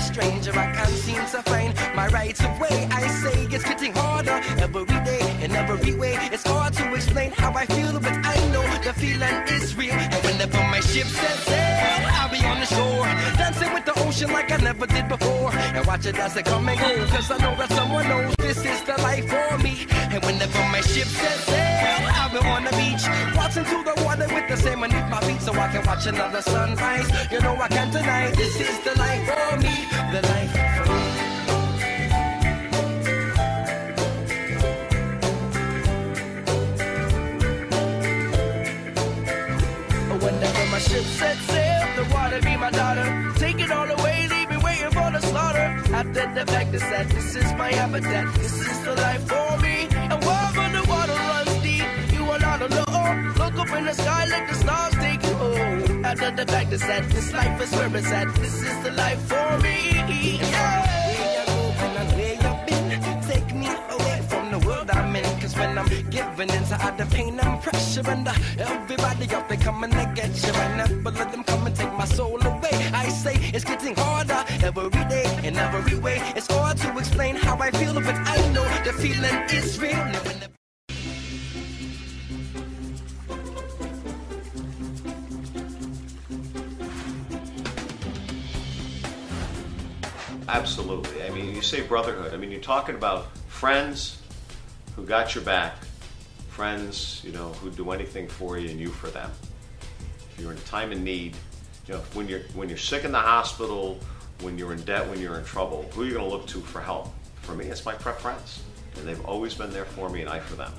stranger. I can't seem to find my right of way. I say it's getting harder every day, in every way. It's hard to explain how I feel, but I feeling is real. And whenever my ship sets sail, I'll be on the shore, dancing with the ocean like I never did before, and watch it as it come and go. Cause I know that someone knows this is the life for me. And whenever my ship sets sail, I'll be on the beach, watching through the water with the sand beneath my feet, so I can watch another sunrise. You know I can't deny this is the life for me, the life ship sets sail, the water be my daughter. Take it all away, leave me waiting for the slaughter. After the fact is that this is my habitat, this is the life for me. And wherever the water runs deep, you are not alone. Look up in the sky, let the stars take you home. After the fact is that this life is where it's at, this is the life for me. Yeah. I'm giving into all the pain and pressure, and uh, everybody out there coming to get you, I never let them come and take my soul away. I say it's getting harder every day, in every way. It's hard to explain how I feel, but I know the feeling is real. Absolutely. I mean, you say brotherhood. I mean, you're talking about friends who got your back, friends, you know, who do anything for you and you for them. If you're in a time of need, you know, when you're when you're sick in the hospital, when you're in debt, when you're in trouble, who are you going to look to for help? For me, it's my prep friends, and they've always been there for me, and I for them.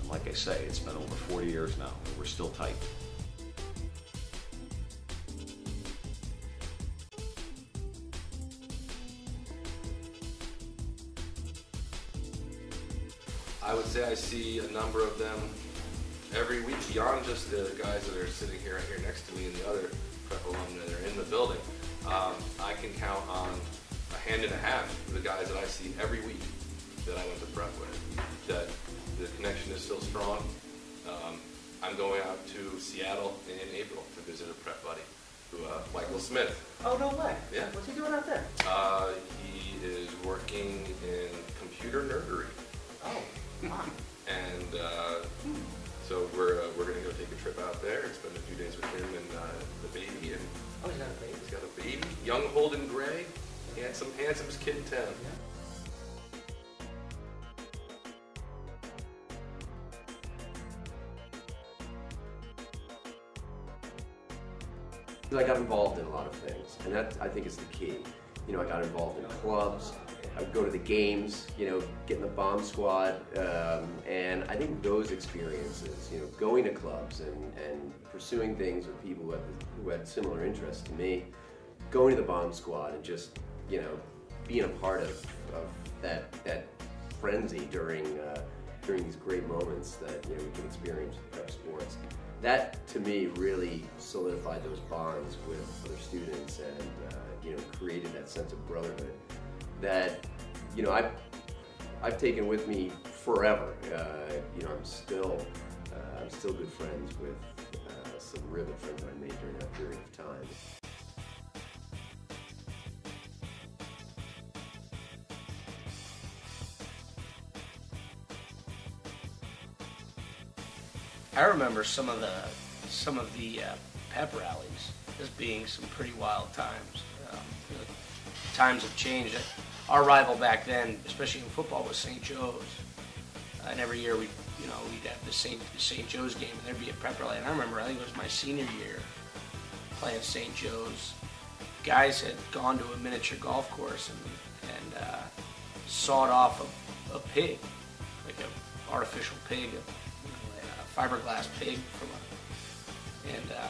And like I say, it's been over 40 years now, and we're still tight. I would say I see a number of them every week beyond just the guys that are sitting here right here next to me and the other prep alumni that are in the building. Um, I can count on a hand and a half of the guys that I see every week that I went to prep with. That the connection is still strong. Um, I'm going out to Seattle in April to visit a prep buddy, who uh, Michael Smith. Oh, no way. Yeah. What's he doing out there? Uh, he is working in computer nerdery. Oh. And uh, so we're, uh, we're going to go take a trip out there and spend a few days with him and uh, the baby. And Oh, he's got a baby. he's got a baby, young Holden Gray, handsome, handsomest kid in town. Yeah. I got involved in a lot of things, and that I think is the key. You know, I got involved in clubs. I would go to the games. You know, get in the bomb squad, um, and I think those experiences, you know, going to clubs and, and pursuing things with people who had, who had similar interests to me, going to the bomb squad and just you know being a part of, of that that frenzy during uh, during these great moments that you know we can experience with prep sports. That to me really solidified those bonds with other students and uh, you know created that sense of brotherhood that you know I've I've taken with me forever. Uh, you know I'm still uh, I'm still good friends with uh, some good friends I made during that period of time. I remember some of the some of the uh, pep rallies as being some pretty wild times. Um, times have changed. Our rival back then, especially in football, was St. Joe's. And every year we, you know, we'd have the St. St. Joe's game, and there'd be a pep rally. And I remember, I think it was my senior year, playing St. Joe's. Guys had gone to a miniature golf course and and uh, sawed off a, a pig, like an artificial pig, a, a fiberglass pig from a, and uh,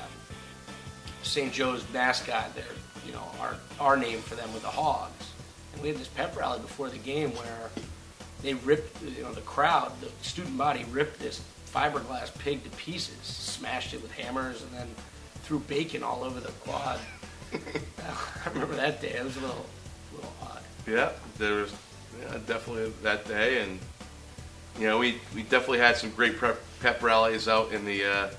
St. Joe's mascot, their, you know, our, our name for them were the Hogs. And we had this pep rally before the game where they ripped, you know, the crowd, the student body ripped this fiberglass pig to pieces, smashed it with hammers, and then threw bacon all over the quad. I remember that day. It was a little, little odd. Yeah, there was yeah, definitely that day, and you know we, we definitely had some great prep, pep rallies out in the uh,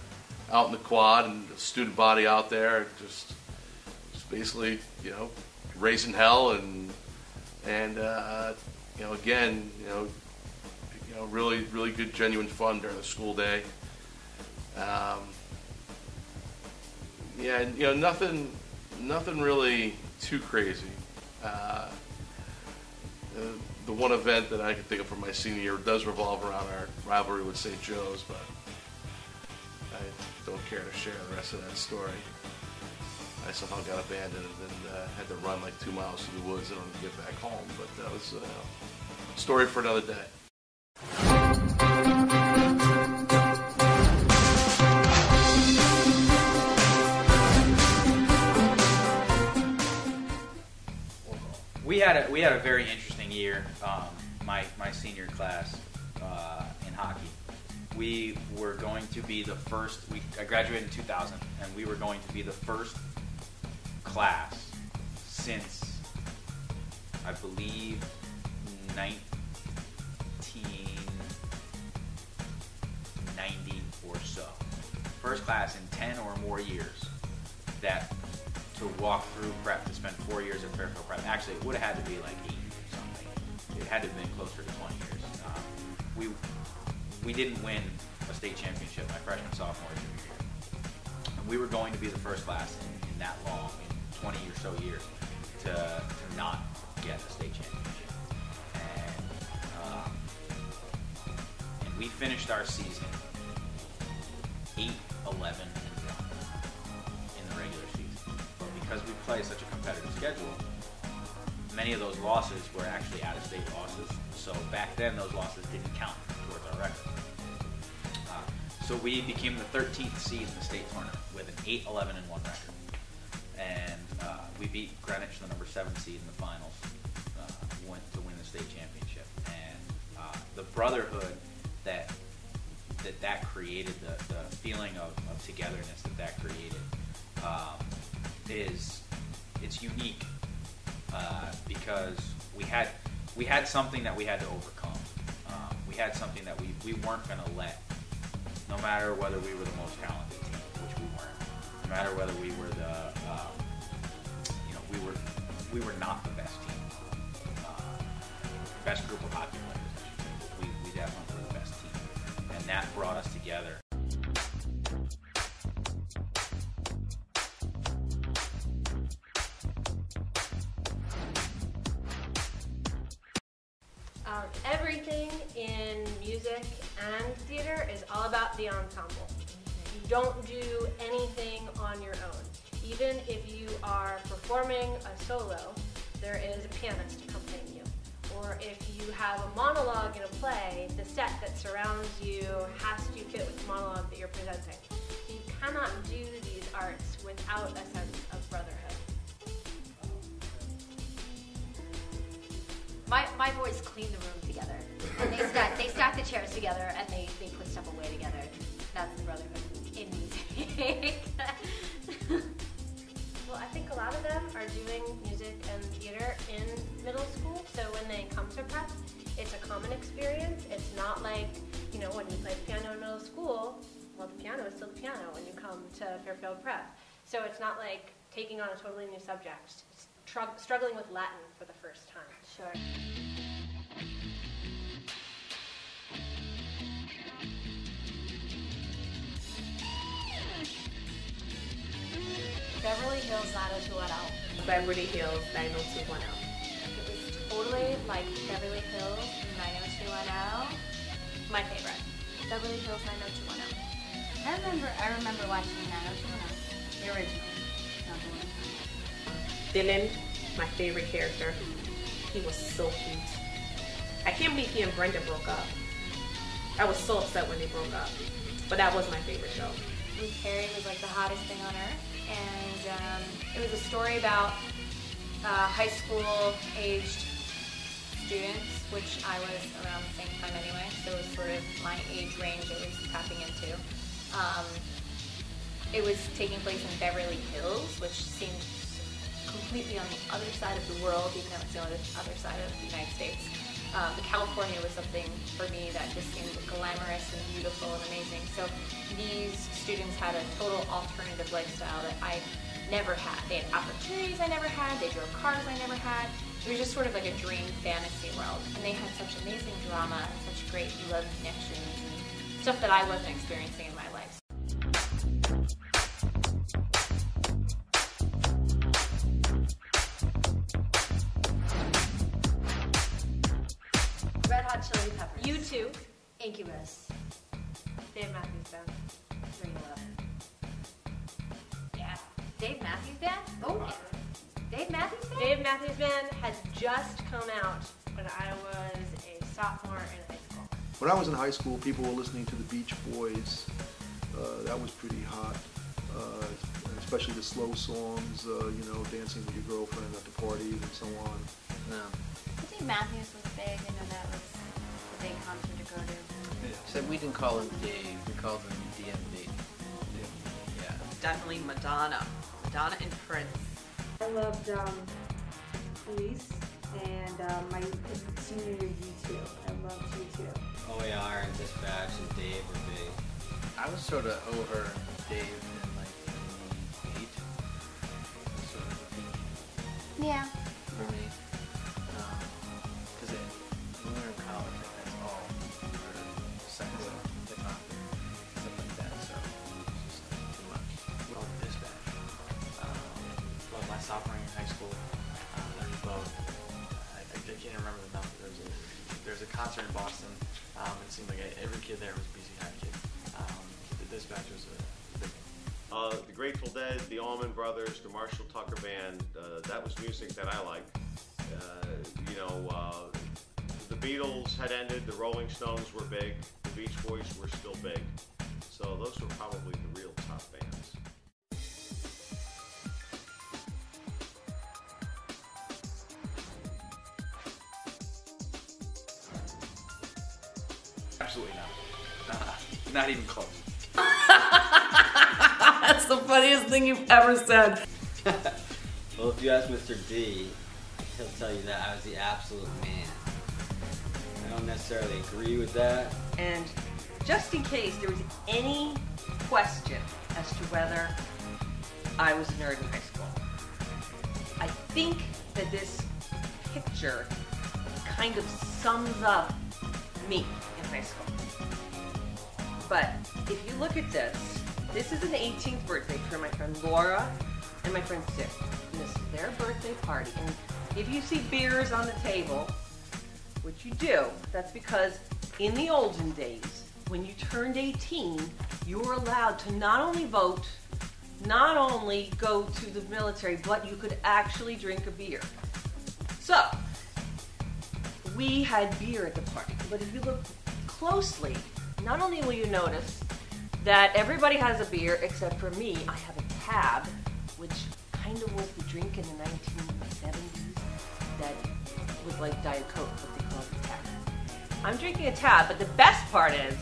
out in the quad and the student body out there, just, just basically, you know, raising hell and and uh, you know, again, you know, you know, really, really good, genuine fun during the school day. Um, yeah, you know, nothing, nothing really too crazy. Uh, uh, the one event that I can think of from my senior year does revolve around our rivalry with St. Joe's, but I don't care to share the rest of that story. I somehow got abandoned and uh, had to run like two miles through the woods in order to get back home. But that was uh, a story for another day. We had a we had a very interesting year. Um, my my senior class uh, in hockey. We were going to be the first. We I graduated in 2000, and we were going to be the first class since I believe 1990 or so. First class in 10 or more years that to walk through prep to spend four years at Fairfield Prep. Actually, it would have had to be like eight or something. It had to have been closer to 20 years. Um, we we didn't win a state championship my freshman, sophomore, junior year. And we were going to be the first class in, in that long, 20 or so years, to, to not get a state championship. And, um, and we finished our season 8, 11, in the regular season. But because we play such a competitive schedule, many of those losses were actually out of state losses. So back then, those losses didn't count towards our record. Uh, so we became the 13th seed in the state tournament with an 8, 11, and 1 record. And we beat Greenwich, the number 7 seed in the finals, uh, went to win the state championship. And uh, the brotherhood that that that created, the, the feeling of, of togetherness that that created, um, is it's unique uh, because we had we had something that we had to overcome. Um, we had something that we, we weren't going to let, no matter whether we were the most talented team, which we weren't, no matter whether we were the um, we were not the best team, uh, best group of hockey players. We, we definitely were the best team, and that brought us together. Um, everything in music and theater is all about the ensemble. You don't do anything on your own. Even if you are performing a solo, there is a pianist accompanying you. Or if you have a monologue in a play, the set that surrounds you has to fit with the monologue that you're presenting. You cannot do these arts without a sense of brotherhood. My, my boys clean the room together. And they stack, they stack the chairs together and they, they put stuff away together. That's the brotherhood in music. lot of them are doing music and theater in middle school, so when they come to prep, it's a common experience. It's not like, you know, when you play piano in middle school, well, the piano is still the piano when you come to Fairfield Prep. So it's not like taking on a totally new subject. Struggling with Latin for the first time. sure. Beverly Hills 90210. Beverly Hills 90210. It was totally like Beverly Hills 90210. My favorite. Beverly Hills 90210. I remember, I remember watching 90210, the original. not the one. Dylan, my favorite character. He was so cute. I can't believe he and Brenda broke up. I was so upset when they broke up. But that was my favorite show. Luke Perry was like the hottest thing on earth, and um, it was a story about uh, high school aged students, which I was around the same time anyway, so it was sort of my age range I was tapping into. Um, it was taking place in Beverly Hills, which seemed completely on the other side of the world, even though it's on the other side of the United States. Um, the California was something for me that just seemed glamorous and beautiful and amazing. So these students had a total alternative lifestyle that I never had. They had opportunities I never had. They drove cars I never had. It was just sort of like a dream fantasy world. And they had such amazing drama and such great love connections and stuff that I wasn't experiencing in my life. Incubus. Dave Matthews Band. 311. Yeah. Dave Matthews Band? Oh, yeah. Dave Matthews Band? Dave Matthews Band has just come out when I was a sophomore in high school. When I was in high school, people were listening to the Beach Boys. Uh, that was pretty hot, uh, especially the slow songs, uh, you know, dancing with your girlfriend at the party and so on. I think Matthews was big. I know that was a big concert to go to. Except we didn't call him Dave, we called him DMB. Yeah. Definitely Madonna. Madonna and Prince. I loved um, Police and uh, my senior year U2. I loved U2. OAR and Dispatch and Dave were big. I was sort of over Dave in like 98. Sort of Yeah. for me. In Boston. Um, it seemed like every kid there was a BC kid. Um, the dispatch was a big Uh, the Grateful Dead, the Allman Brothers, the Marshall Tucker Band, uh, that was music that I liked. Uh, you know, uh, the Beatles had ended, the Rolling Stones were big, the Beach Boys were still big. So those were probably Absolutely not. not even close. That's the funniest thing you've ever said. Well, if you ask Mr. D, he'll tell you that I was the absolute man. I don't necessarily agree with that. And just in case there was any question as to whether I was a nerd in high school, I think that this picture kind of sums up me school. But if you look at this, this is an 18th birthday for my friend Laura and my friend Sue. And this is their birthday party. And if you see beers on the table, which you do, that's because in the olden days, when you turned 18, you were allowed to not only vote, not only go to the military, but you could actually drink a beer. So, we had beer at the party. But if you look closely, not only will you notice that everybody has a beer except for me, I have a tab, which kind of was the drink in the 1970s that was like Diet Coke, what they called a tab. I'm drinking a tab, but the best part is,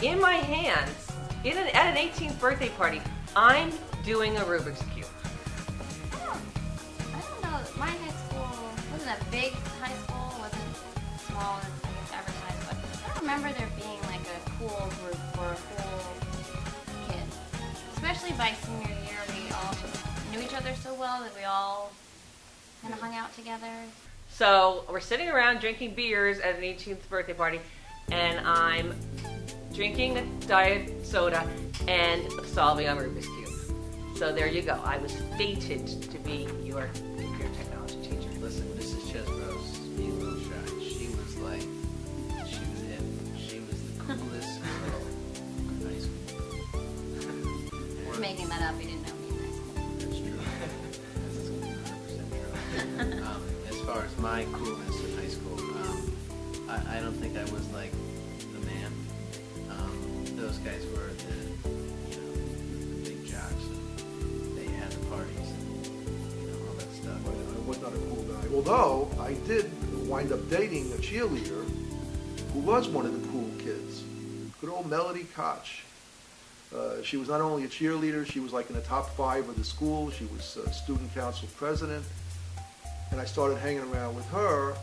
in my hands, in an, at an 18th birthday party, I'm doing a Rubik's Cube. I don't know. My high school wasn't a big high school. wasn't small, remember there being like a cool group for a cool kid. Especially by senior year, we all just knew each other so well that we all kind of hung out together. So we're sitting around drinking beers at an 18th birthday party, and I'm drinking diet soda and solving a Rubik's Cube. So there you go. I was fated to be your Although I did wind up dating a cheerleader who was one of the cool kids. Good old Melody Koch. Uh, she was not only a cheerleader, she was like in the top five of the school. She was uh, student council president. And I started hanging around with her.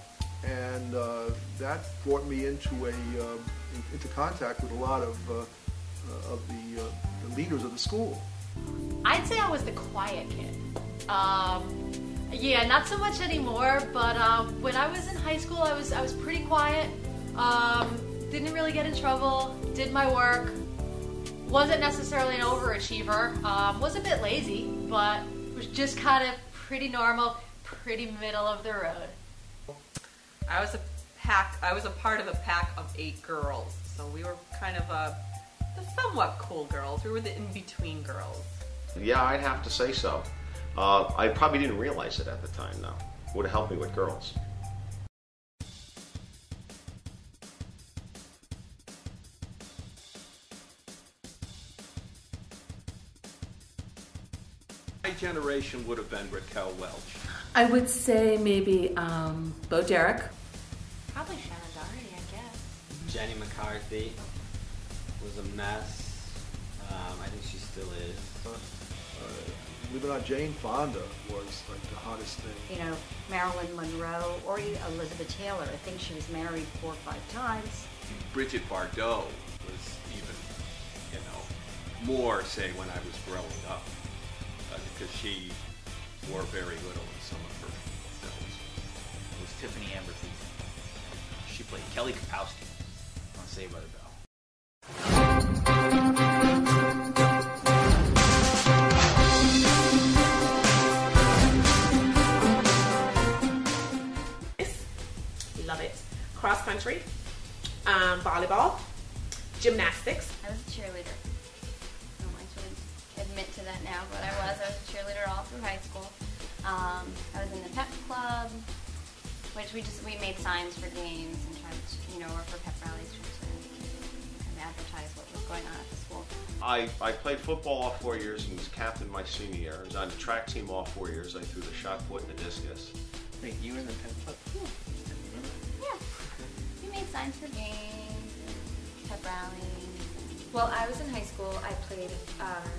and uh, that brought me into a in- into contact with a lot of uh, uh, of the, uh, the leaders of the school. I'd say I was the quiet kid. Um, yeah, not so much anymore. But uh, when I was in high school, I was I was pretty quiet. Um, didn't really get in trouble. Did my work. Wasn't necessarily an overachiever. Um, was a bit lazy, but was just kind of pretty normal, pretty middle of the road. I was a pack. I was a part of a pack of eight girls, so we were kind of a the somewhat cool girls. We were the in-between girls. Yeah, I'd have to say so. Uh, I probably didn't realize it at the time, though. Would have helped me with girls. My generation would have been Raquel Welch. I would say maybe um, Bo Derek. Probably Shannen Doherty, I guess. Jenny McCarthy was a mess. Um, I think she still is. Believe it or not, Jane Fonda was like the hottest thing. you know, Marilyn Monroe or Elizabeth Taylor. I think she was married four or five times. Bridget Bardot was even, you know, more, say, when I was growing up. Uh, because she wore very little in some of her films. It was Tiffani Amber Thiessen. She played Kelly Kapowski on Saved by the Bell. Country, um, volleyball, gymnastics. I was a cheerleader. I don't like to admit to that now, but I was. I was a cheerleader all through high school. Um, I was in the pep club, which we just we made signs for games and tried to, you know, or for pep rallies, to kind of advertise what was going on at the school. I, I played football all four years and was captain my senior year. I was on the track team all four years. I threw the shot put and the discus. Wait, you were in the pen club? Yeah. Signs for games. Well, I was in high school. I played um,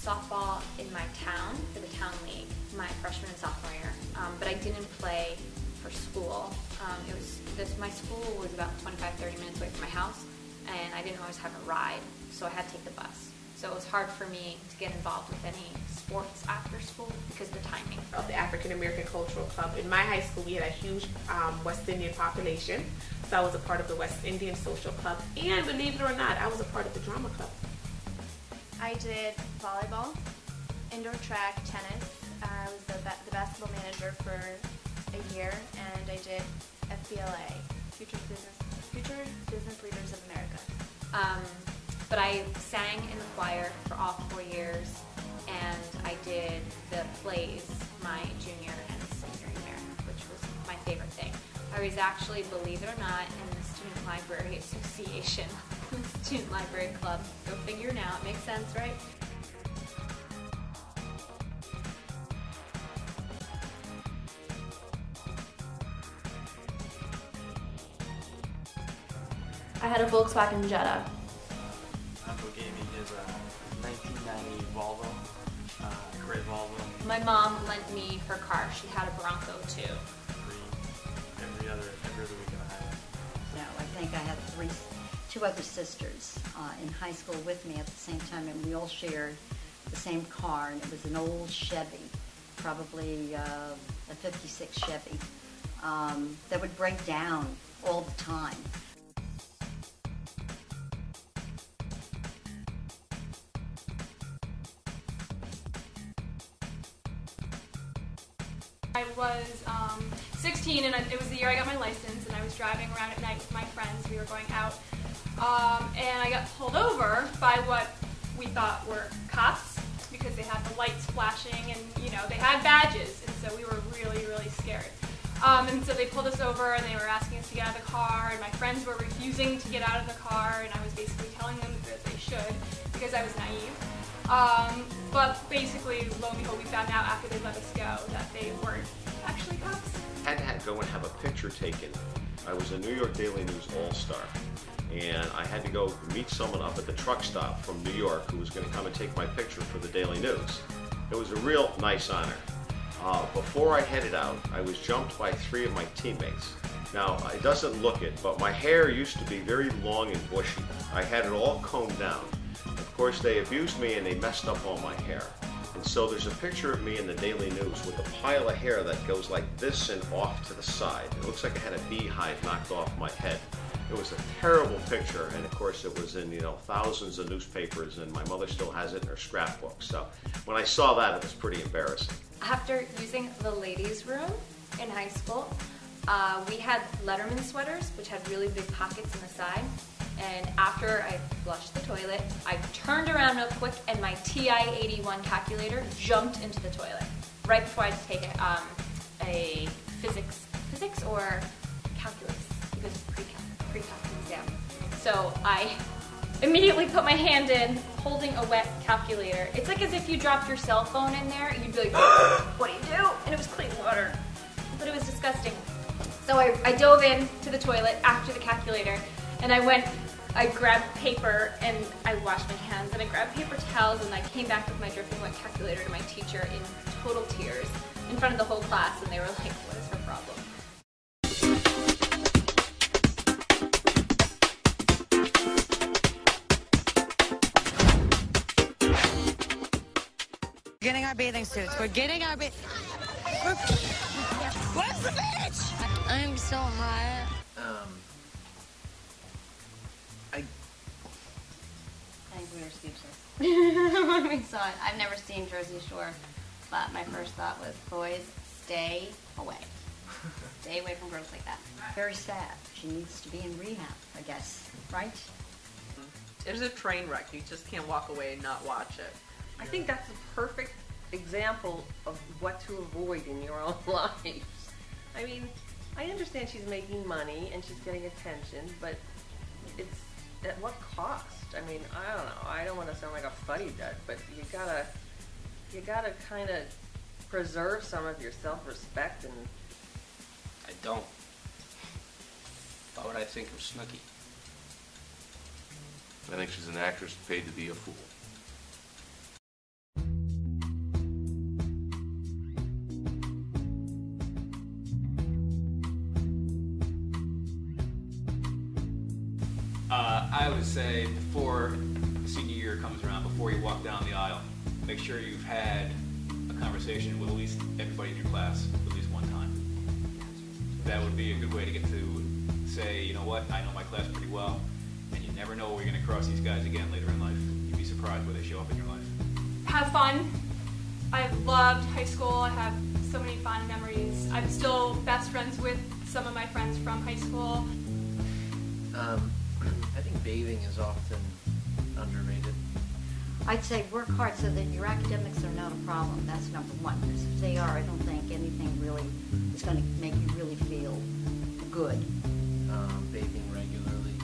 softball in my town for the town league my freshman and sophomore year, um, but I didn't play for school. Um, it was this. My school was about 25, 30 minutes away from my house, and I didn't always have a ride, so I had to take the bus. So it was hard for me to get involved with any sports after school because of the timing. of the African American Cultural Club. In my high school, we had a huge um, West Indian population, so I was a part of the West Indian Social Club. And believe it or not, I was a part of the drama club. I did volleyball, indoor track, tennis. I was the, ba- the basketball manager for a year, and I did FBLA, Future Business Future Business Leaders of America. Um, but I sang in the choir for all four years, and I did the plays my junior and senior year, which was my favorite thing. I was actually, believe it or not, in the Student Library Association, Student Library Club. Go figure now, it makes sense, right? I had a Volkswagen Jetta. Volvo, uh, gray Volvo. My mom lent me her car. She had a Bronco too. Every, every other every other weekend I had. No, I think I had three, two other sisters uh, in high school with me at the same time, and we all shared the same car, and it was an old Chevy, probably uh, a 56 Chevy, um, that would break down all the time. 16 and I, it was the year I got my license and I was driving around at night with my friends. We were going out um, and I got pulled over by what we thought were cops because they had the lights flashing and you know they had badges and so we were really really scared. Um, and so they pulled us over and they were asking us to get out of the car and my friends were refusing to get out of the car and I was basically telling them that they should because I was naive. Um, but basically, lo and behold, we found out after they let us go that they weren't actually cops. Had to go and have a picture taken. I was a New York Daily News All-Star, and I had to go meet someone up at the truck stop from New York who was going to come and take my picture for the Daily News. It was a real nice honor. Uh, before I headed out, I was jumped by three of my teammates. Now, it doesn't look it, but my hair used to be very long and bushy. I had it all combed down. Of course, they abused me and they messed up all my hair. So there's a picture of me in the Daily News with a pile of hair that goes like this and off to the side. It looks like I had a beehive knocked off my head. It was a terrible picture, and of course, it was in you know thousands of newspapers, and my mother still has it in her scrapbook. So when I saw that, it was pretty embarrassing. After using the ladies' room in high school, uh, we had Letterman sweaters, which had really big pockets in the side. And after I flushed the toilet, I turned around real quick, and my TI-81 calculator jumped into the toilet right before I had to take a, um, a physics, physics or calculus because pre-calc, pre-calc exam. So I immediately put my hand in, holding a wet calculator. It's like as if you dropped your cell phone in there, you'd be like, what do you do? And it was clean water. But it was disgusting. So I, I dove in to the toilet after the calculator, and I went, I grabbed paper, and I washed my hands, and I grabbed paper towels, and I came back with my dripping wet calculator to my teacher in total tears in front of the whole class, and they were like, what is her problem? Getting our bathing suits. We're getting our ba- We're... Where's the beach? I'm so hot. Um, I think we were speechless when we saw it. I've never seen Jersey Shore, but my first thought was, boys, stay away. Stay away from girls like that. Very sad. She needs to be in rehab, I guess, right? Mm-hmm. There's a train wreck. You just can't walk away and not watch it. I think that's a perfect example of what to avoid in your own lives. I mean, I understand she's making money and she's getting attention, but it's at what cost? I mean, I don't know. I don't want to sound like a fuddy dud, but you gotta, you gotta kind of preserve some of your self-respect and I don't. What would I think of Snooki? I think she's an actress paid to be a fool. I would say before senior year comes around, before you walk down the aisle, make sure you've had a conversation with at least everybody in your class at least one time. That would be a good way to get to say, you know what, I know my class pretty well, and you never know where you're going to cross these guys again later in life. You'd be surprised where they show up in your life. have fun. I've loved high school. I have so many fond memories. I'm still best friends with some of my friends from high school. um, I think bathing is often underrated. I'd say work hard so that your academics are not a problem. That's number one. Because if they are, I don't think anything really is going to make you really feel good. Um, bathing regularly,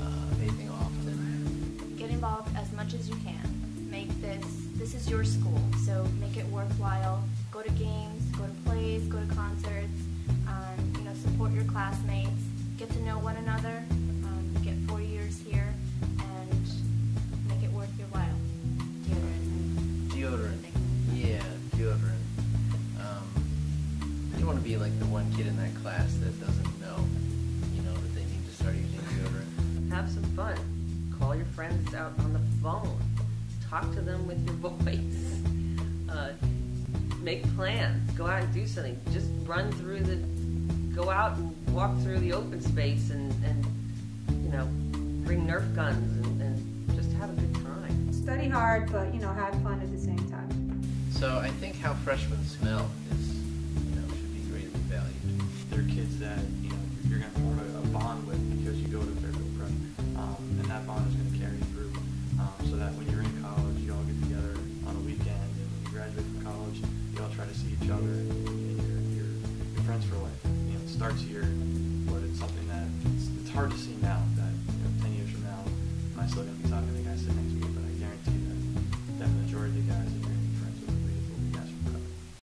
uh, bathing often. Get involved as much as you can. Make this this is your school, so make it worthwhile. Go to games, go to plays, go to concerts. Um, you know, support your classmates. Get to know one another. Kid in that class that doesn't know, you know, that they need to start using deodorant. have some fun. Call your friends out on the phone. Talk to them with your voice. Uh, make plans. Go out and do something. Just run through the, go out and walk through the open space and, and you know, bring Nerf guns and, and just have a good time. Study hard, but you know, have fun at the same time. So I think how freshmen smell is, that you know you're going to form a, a bond with because you go to Fairfield Prep, um, and that bond is going to carry through. Um, so that when you're in college, you all get together on a weekend, and when you graduate from college, you all try to see each other, and know, you're, you're, you're friends for life. You know, it starts here, but it's something that it's, it's hard to see now.